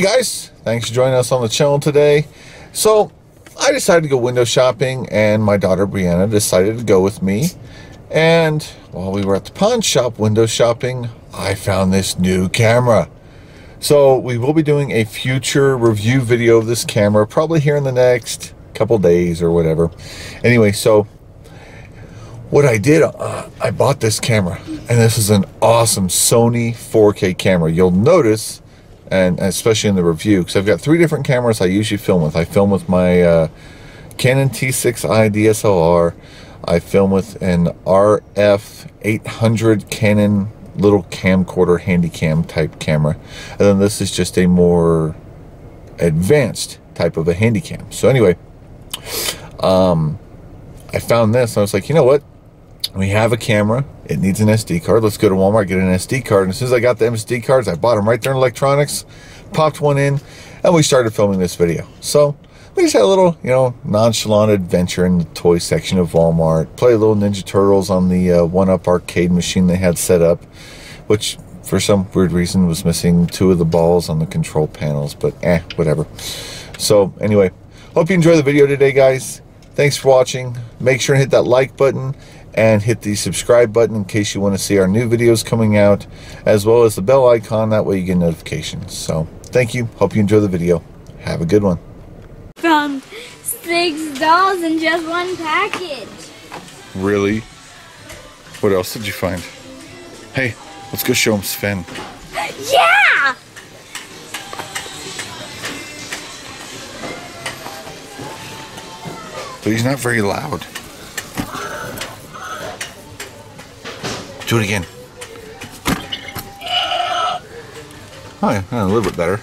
guys, thanks for joining us on the channel today. So, I decided to go window shopping, and my daughter Brianna decided to go with me. And while we were at the pawn shop window shopping, I found this new camera. So, we will be doing a future review video of this camera, probably here in the next couple days or whatever. Anyway, so what I did, uh, I bought this camera, and this is an awesome Sony 4K camera. You'll notice and especially in the review because I've got three different cameras I usually film with. I film with my uh, Canon T6i DSLR. I film with an RF 800 Canon little camcorder handycam type camera. And then this is just a more advanced type of a handycam. So anyway, um, I found this. and I was like, you know what? We have a camera. It needs an SD card. Let's go to Walmart, get an SD card. And as soon as I got the SD cards, I bought them right there in electronics, popped one in, and we started filming this video. So we just had a little, you know, nonchalant adventure in the toy section of Walmart. Play a little Ninja Turtles on the uh, one-up arcade machine they had set up, which for some weird reason was missing two of the balls on the control panels, but eh, whatever. So anyway, hope you enjoy the video today, guys. Thanks for watching. Make sure and hit that like button and hit the subscribe button in case you want to see our new videos coming out, as well as the bell icon. That way you get notifications. So thank you. Hope you enjoy the video. Have a good one. Found six dolls in just one package. Really? What else did you find? Hey, let's go show him Sven. Yeah! But he's not very loud. Do it again. Oh yeah, a little bit better.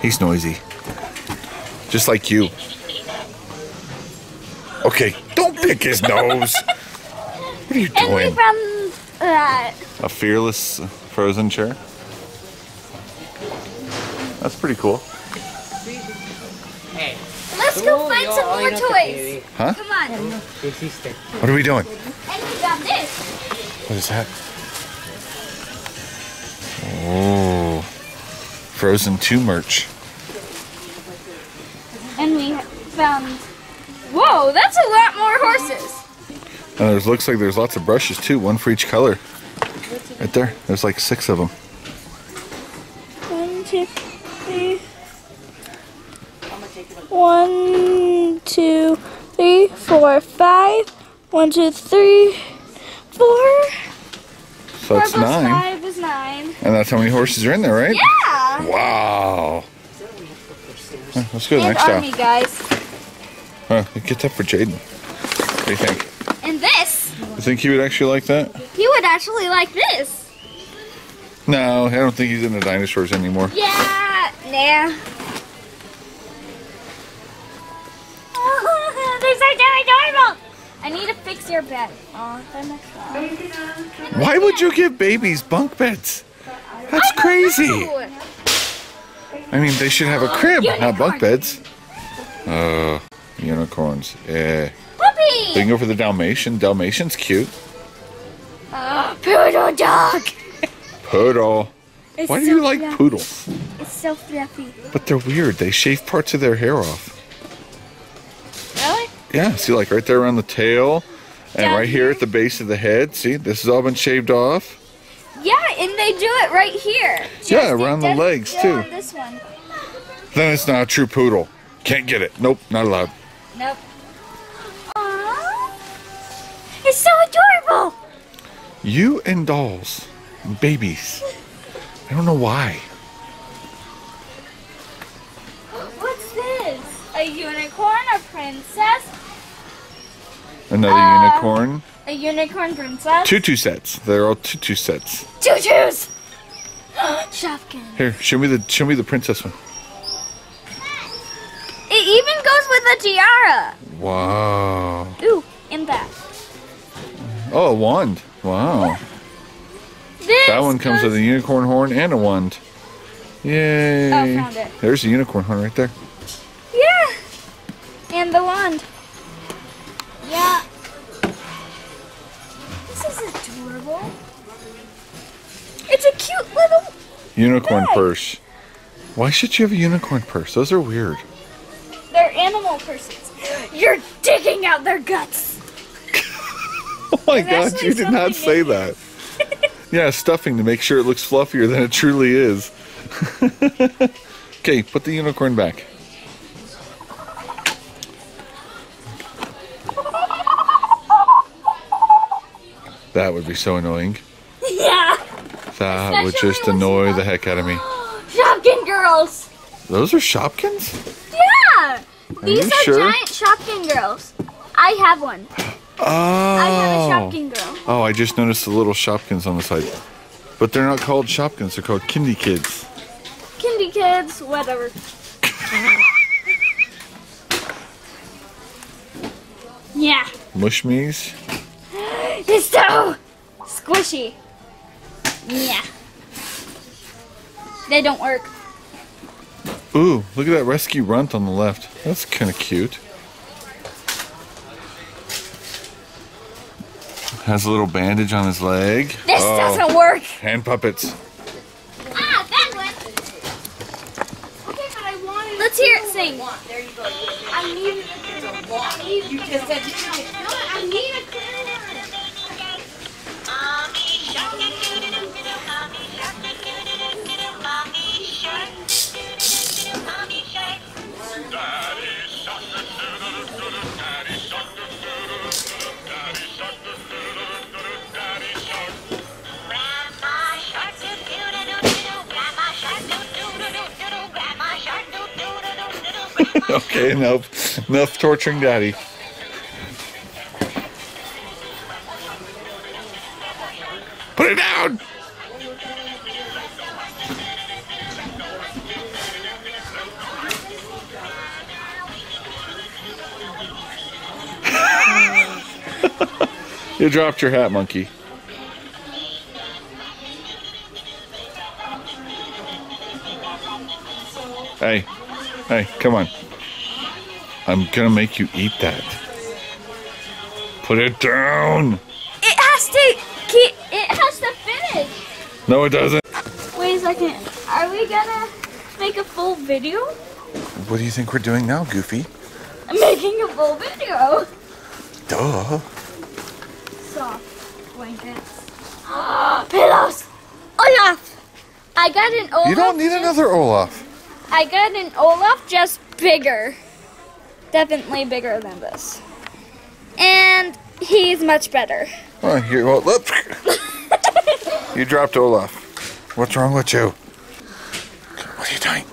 He's noisy. Just like you. Okay, don't pick his nose. What are you doing? found uh, A fearless frozen chair? That's pretty cool. Find some more toys. Huh? Come on. What are we doing? And we got this. What is that? Oh, Frozen 2 merch. And we found. Whoa, that's a lot more horses. And there's looks like there's lots of brushes too, one for each color. Right there. There's like six of them. One, two, three. One, two, three, four, five. One, two, three, four. So that's Four plus nine. five is nine. And that's how many horses are in there, right? Yeah. Wow. Huh, Let's go to the And next army, aisle. guys. Huh, get that for Jaden. What do you think? And this. You think he would actually like that? He would actually like this. No, I don't think he's into dinosaurs anymore. Yeah. Nah. So damn adorable. I need to fix your bed. Oh, they're not strong. Why would you give babies bunk beds? That's crazy. I mean, they should have a crib, not bunk beds. Uh, unicorns. We Puppy. can go for the Dalmatian. Dalmatian's cute. Oh, poodle dog. Poodle. It's Why do so you like fluffy. poodles? It's so fluffy. But they're weird. They shave parts of their hair off. Yeah, see, like right there around the tail, and Down right here here? at the base of the head. See, this has all been shaved off. Yeah, and they do it right here. Yeah, Just around the legs, too. On this one. Then it's not a true poodle. Can't get it. Nope, not allowed. Nope. Aww. It's so adorable. You and dolls, and babies. I don't know why. Princess, Another Uh, unicorn. a unicorn princess. Tutu sets. They're all tutu sets. Tutus. Shopkin. Here, show me the show me the princess one. It even goes with a tiara. Wow. Ooh, and that. Oh, a wand. Wow. This That one comes with a unicorn horn and a wand. Yay. Oh, found it. There's a unicorn horn right there. Yeah. And the wand. Yeah. This is adorable. It's a cute little. Unicorn Nice. purse. Why should you have a unicorn purse? Those are weird. They're animal purses. You're digging out their guts. Oh my There's god, you did not say in that. yeah, stuffing to make sure it looks fluffier than it truly is. okay, put the unicorn back. That would be so annoying. Yeah. That would just annoy the heck out of me. Shopkin girls. Those are Shopkins? Yeah. These you are sure? giant Shopkin girls. I have one. I have a Oh. Shopkin girl. Oh, I just noticed the little Shopkins on the side. But they're not called Shopkins, they're called Kindy Kids. Kindy kids, whatever. yeah. Mushme's. It's so squishy. Yeah. They don't work. Ooh, look at that rescue runt on the left. That's kind of cute. Has a little bandage on his leg. This Oh, doesn't work. Hand puppets. Ah, that one. Okay, but I wanted. Let's hear it sing. There you go. I need You just said no. I need a clear one. okay, enough. Enough torturing daddy. Put it down! you dropped your hat, monkey. Hey, hey, come on. I'm gonna make you eat that. Put it down. It has to keep. No, it doesn't. Wait a second. Are we gonna make a full video? What do you think we're doing now, Goofy? I'm making a full video. Duh. Soft blankets. Ah, pillows. Olaf. I got an Olaf. You don't need another Olaf. I got an Olaf just bigger. Definitely bigger than this. And he's much better. Oh, here, well, look. you dropped Olaf. What's wrong with you? What are you doing?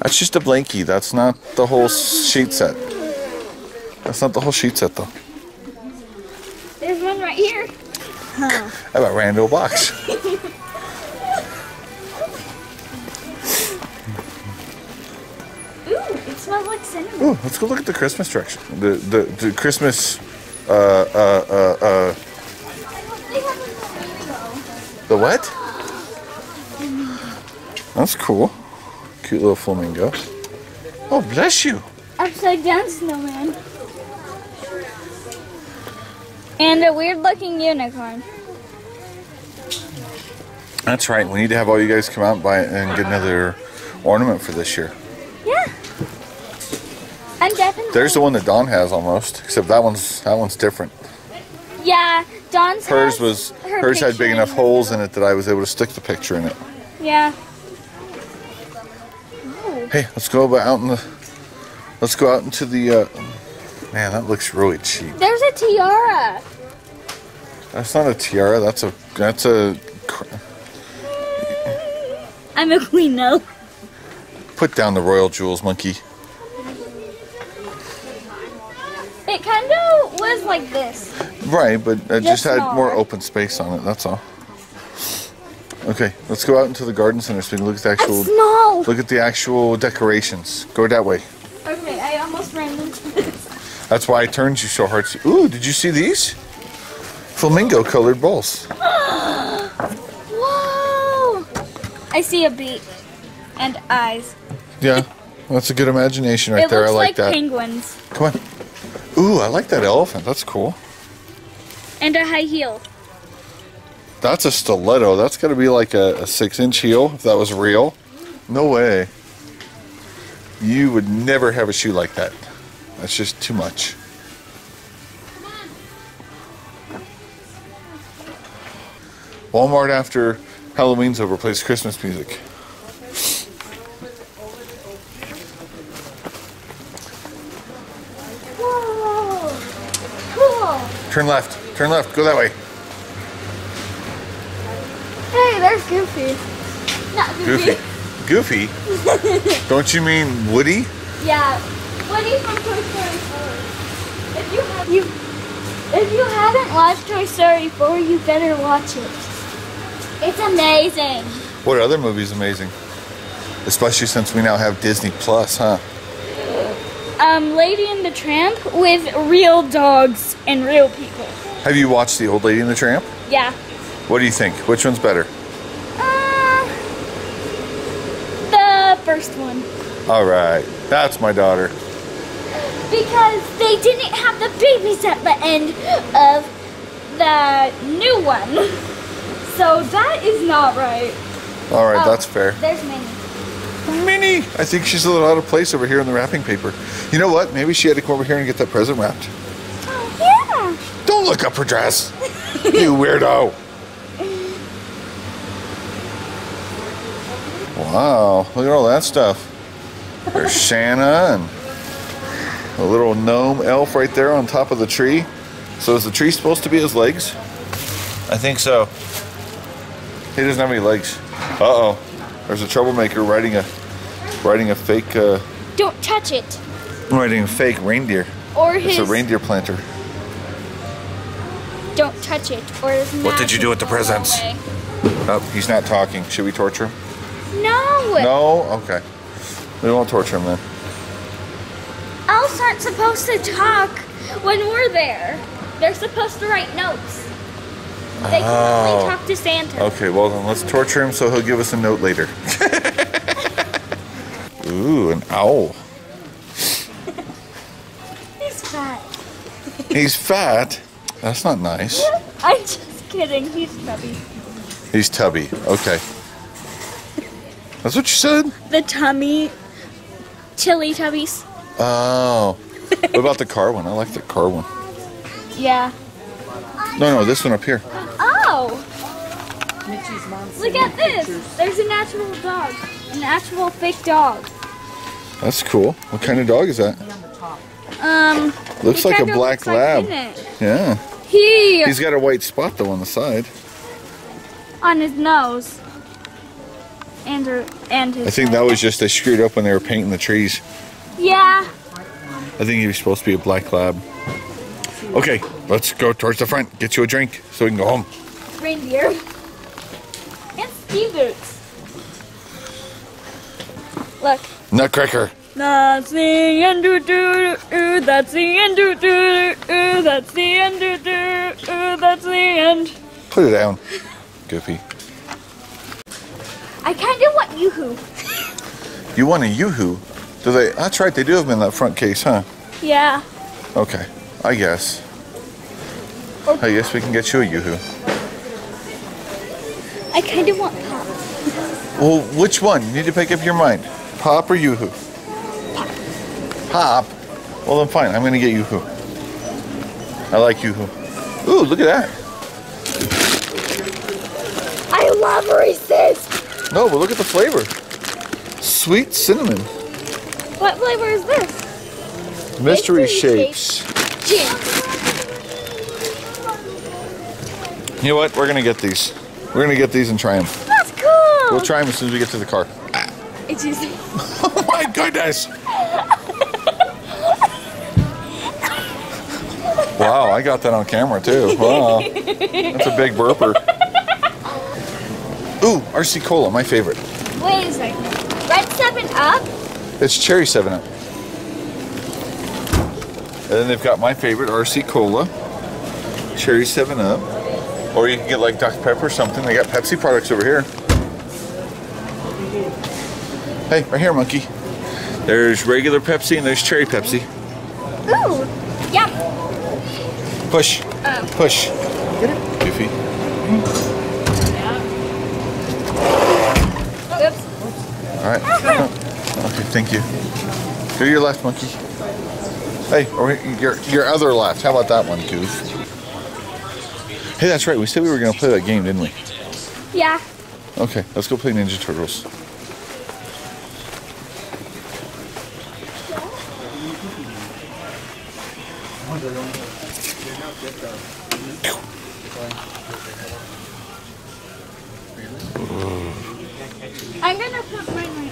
That's just a blankie. That's not the whole sheet set. That's not the whole sheet set, though. There's one right here. How about Randall box? Ooh, it smells like cinnamon. Ooh, let's go look at the Christmas direction. The the, the Christmas, uh, uh, uh, uh, They have a flamingo. The what? That's cool. Cute little flamingo. Oh, bless you. Upside down snowman. And a weird looking unicorn. That's right. We need to have all you guys come out and buy and get another ornament for this year. Yeah. I'm definitely. There's the one that Dawn has almost, except that one's that one's different. Yeah, Dawn's. Hers was her hers had big enough holes in it that I was able to stick the picture in it. Yeah. Hey, let's go out in the. Let's go out into the. Uh, man, that looks really cheap. There's a tiara. That's not a tiara. That's a that's a. I'm a queen now. Put down the royal jewels, monkey. It kind of was like this. Right, but it just, Just had more open space on it. That's all. Okay, let's go out into the garden center so we can look at the actual. Look at the actual decorations. Go that way. Okay, I almost ran into this. That's why I turned you so hard. Ooh, did you see these? Flamingo colored balls. Whoa! I see a beak and eyes. Yeah, that's a good imagination right it there. I looks like, like, that. penguins Come on. Ooh, I like that elephant. That's cool. And a high heel. That's a stiletto. That's got to be like a, a six inch heel if that was real. No way. You would never have a shoe like that. That's just too much. Walmart after Halloween's over plays Christmas music. Whoa. Cool. Turn left. Turn left. Go that way. Hey, there's Goofy. Not Goofy. Goofy. Goofy? Don't you mean Woody? Yeah. Woody from Toy Story 4. If you have you if you haven't watched Toy Story 4, you better watch it. It's amazing. What other movie's amazing? Especially since we now have Disney Plus, huh? Um, Lady and the Tramp with real dogs and real people. Have you watched The Old Lady and the Tramp? Yeah. What do you think? Which one's better? Uh, the first one. All right. That's my daughter. Because they didn't have the babies at the end of the new one. So that is not right. All right, Oh, that's fair. There's Minnie. Minnie! I think she's a little out of place over here in the wrapping paper. You know what? Maybe she had to come over here and get that present wrapped. Oh, yeah. Don't look up her dress. you weirdo. Wow, look at all that stuff. There's Shanna and a little gnome elf right there on top of the tree. So is the tree supposed to be his legs? I think so. He doesn't have any legs. Uh-oh. There's a troublemaker riding a riding a fake uh, Don't touch it. riding a fake reindeer. Or It's his. a reindeer planter. Don't touch it. Or his. What did you do with the presents? away. Oh, he's not talking. Should we torture him? No. No? Okay. We won't torture him then. Elves aren't supposed to talk when we're there. They're supposed to write notes. They can Oh. only talk to Santa. Okay, well then let's torture him so he'll give us a note later. Ooh, an owl. He's fat. He's fat. That's not nice. I'm just kidding. He's chubby. He's tubby. Okay. That's what you said? The tummy. Chili tubbies. Oh. What about the car one? I like the car one. Yeah. No, no, this one up here. Oh! Look at this. There's an actual dog. An actual fake dog. That's cool. What kind of dog is that? Um. Looks like a black looks like lab. Emmett. Yeah. He He's got a white spot though on the side. on his nose. And her, and his. I think head. that was just they screwed up when they were painting the trees. Yeah. I think he was supposed to be a black lab. Okay, let's go towards the front. Get you a drink so we can go home. Reindeer. Ski boots. Look. Nutcracker. That's the end, do do do. That's the end, do do. That's the end, do do. That's the end. Put it down. Goofy. I kind of want Yoo-hoo. You want a Yoo-hoo? Do they? That's right. They do have them in that front case, huh? Yeah. Okay. I guess. Oh. I guess we can get you a Yoo-hoo. I kind of want Pop. Well, which one? You need to make up your mind. Pop or Yoo-hoo? Pop. Pop? Well, then fine. I'm gonna get Yoo-hoo. I like Yoo-hoo. Ooh, look at that. I love Reese's. No, but look at the flavor. Sweet cinnamon. What flavor is this? Mystery Mystery shapes. Jam. You know what? We're gonna get these. We're gonna get these and try them. That's cool. We'll try them as soon as we get to the car. It's easy. Oh my goodness! Wow, I got that on camera too. Wow, that's a big burper. Ooh, RC Cola, my favorite. wait a second. Red Seven Up. It's cherry 7 Up. And then they've got my favorite RC Cola, cherry 7 Up. Or you can get like Dr. Pepper or something. They got Pepsi products over here. Hey, right here, monkey. There's regular Pepsi and there's cherry Pepsi. Ooh, yeah. Push. Oh. Push. Get it? Goofy. Mm -hmm. Oops. All right. Okay, thank you. Do your left, monkey. Hey, or your, your other left. How about that one, Goof? Hey, that's right. We said we were gonna play that game, didn't we? Yeah. Okay, let's go play Ninja Turtles. I'm gonna put mine right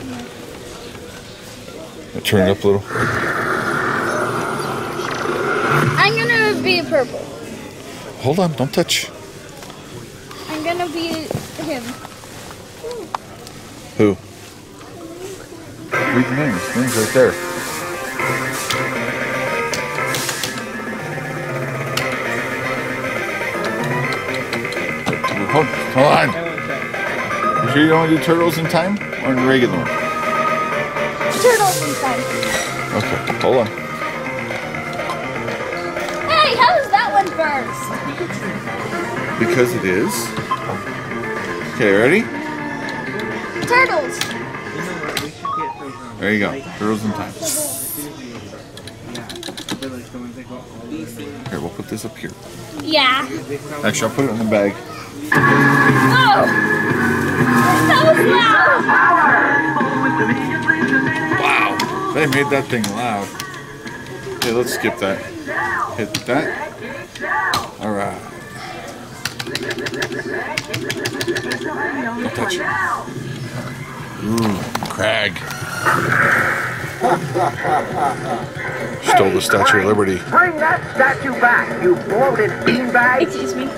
here. Turn it up a little. I'm gonna be purple. Hold on, don't touch. I'm gonna be him. Who? Read the names. Names right there. Hold, hold on. You sure you don't want to do turtles in time or in regular one? Turtles inside. Okay, hold on. Because it is. Okay, ready? Turtles. There you go. Turtles in time. Here, we'll put this up here. Yeah. Actually, I'll put it in the bag. Oh! That was loud! Wow, they made that thing loud. Okay, let's skip that. Hit that. All right. Don't touch it. Ooh, Krang. Stole the Statue of Liberty. Bring that statue back, you bloated beanbag! Excuse me.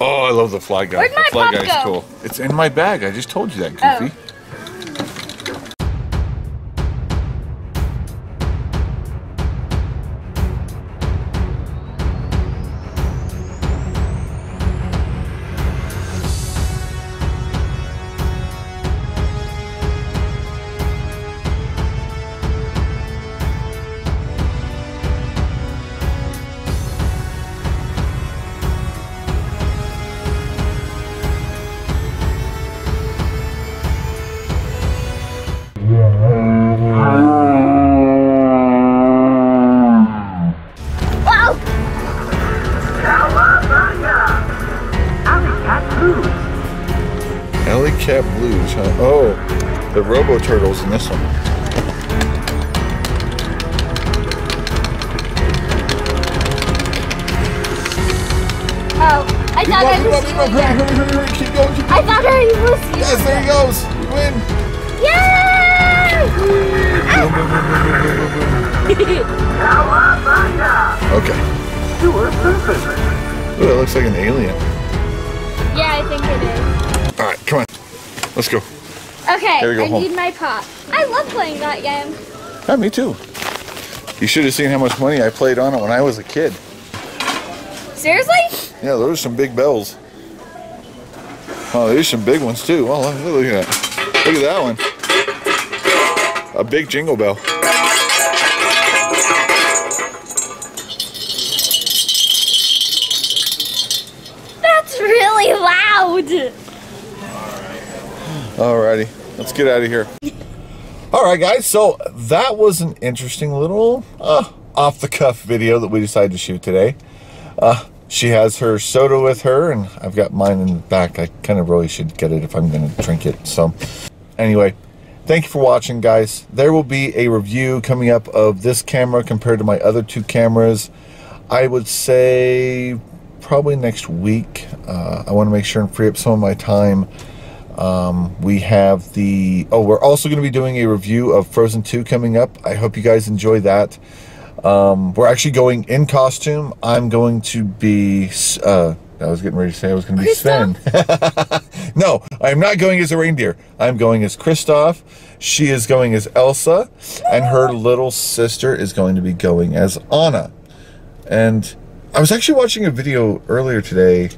Oh, I love the Fly Guy. Where'd the my Fly pop Guy's go? cool. It's in my bag. I just told you that, Oh. Goofy. Wow! Okay. Sewer Surfin'! Ooh, that looks like an alien. yeah, I think it is. All right, come on. Let's go. Okay, go, I home. need my pop. I love playing that game. Yeah, me too. You should have seen how much money I played on it when I was a kid. Seriously? Yeah, those are some big bells. Oh, there's some big ones too. Oh, look, look at that. Look at that one. A big jingle bell. Alrighty, let's get out of here. All right, guys. So that was an interesting little uh, off-the-cuff video that we decided to shoot today. Uh, she has her soda with her, and I've got mine in the back. I kind of really should get it if I'm going to drink it. So, anyway, thank you for watching, guys. There will be a review coming up of this camera compared to my other two cameras. I would say probably next week. Uh, I want to make sure and free up some of my time we have the oh we're also going to be doing a review of frozen 2 coming up. I hope you guys enjoy that. Um, we're actually going in costume. I'm going to be uh, i was getting ready to say i was going to be sven. No i'm not going as a reindeer. I'm going as kristoff. She is going as elsa and her little sister is going to be going as anna. And i was actually watching a video earlier today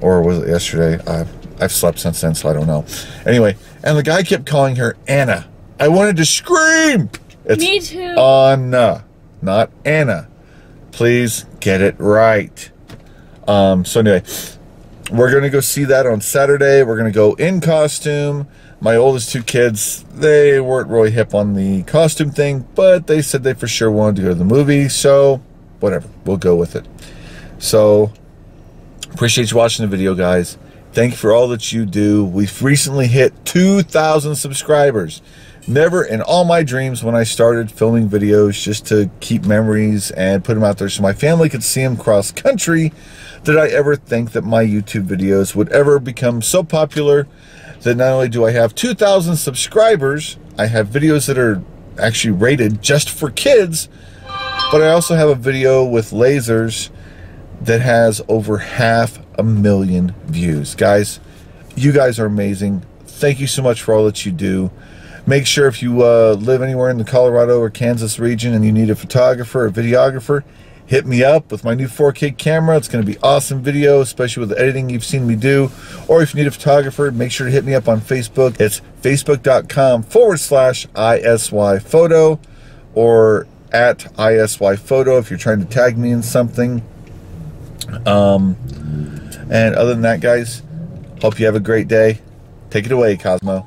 or was it yesterday? Uh, I've slept since then, so I don't know. Anyway, and the guy kept calling her Anna. I wanted to scream. It's Me too. Anna, not Anna. Please get it right. Um, so anyway, we're gonna go see that on Saturday. We're gonna go in costume. My oldest two kids, they weren't really hip on the costume thing, but they said they for sure wanted to go to the movie, so whatever, we'll go with it. So, appreciate you watching the video, guys. Thank you for all that you do. We've recently hit 2,000 subscribers. Never in all my dreams when I started filming videos just to keep memories and put them out there so my family could see them cross country did I ever think that my YouTube videos would ever become so popular that not only do I have 2,000 subscribers, I have videos that are actually rated just for kids, but I also have a video with lasers that has over half a million views. Guys, you guys are amazing. Thank you so much for all that you do. Make sure if you uh, live anywhere in the Colorado or Kansas region and you need a photographer or videographer, hit me up with my new 4K camera. It's going to be awesome video, especially with the editing you've seen me do. Or if you need a photographer, make sure to hit me up on Facebook. It's facebook.com forward slash ISY photo or at ISY photo if you're trying to tag me in something. Um, and other than that, guys, hope you have a great day. Take it away, Cosmo.